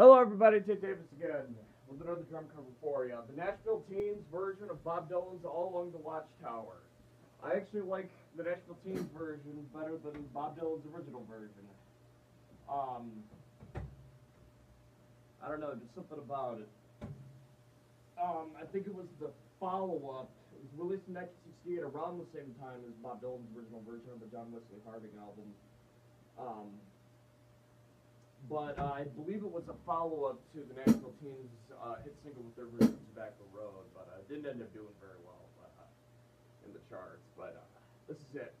Hello, everybody. Tate Davis again with another drum cover for you. The Nashville Teens version of Bob Dylan's "All Along the Watchtower." I actually like the Nashville Teens version better than Bob Dylan's original version. Um, I don't know, just something about it. Um, I think it was the follow-up. It was released in 1968 around the same time as Bob Dylan's original version of the John Wesley Harding album. Um, but uh, I believe it was a follow-up to the Nashville Teens uh, hit single with their version of Tobacco Road, but uh, didn't end up doing very well uh, in the charts. But uh, this is it.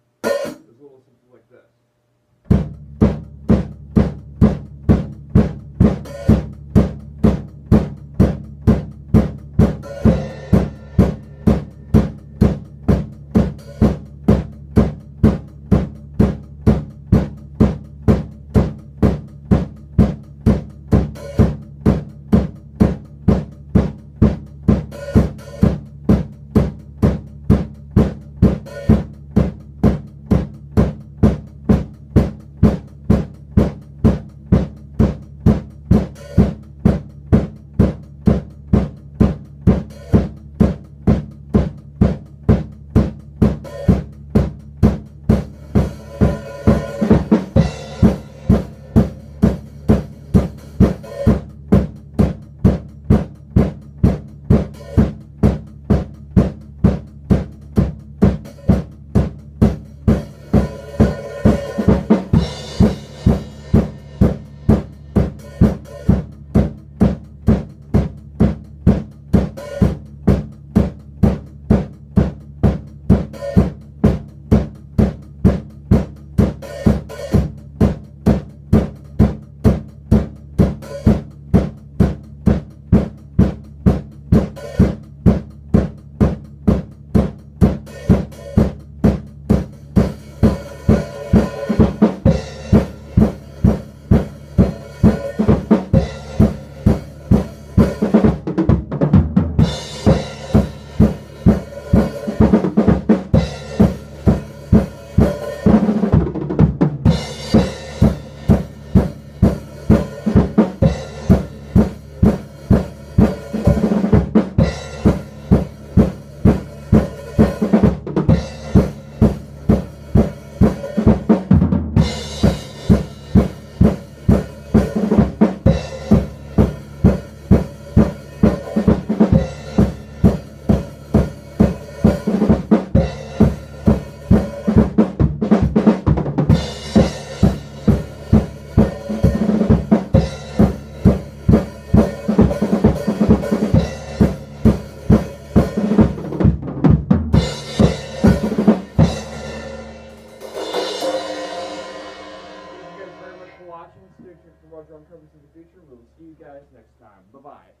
In the future. We'll see you guys next time. Bye bye.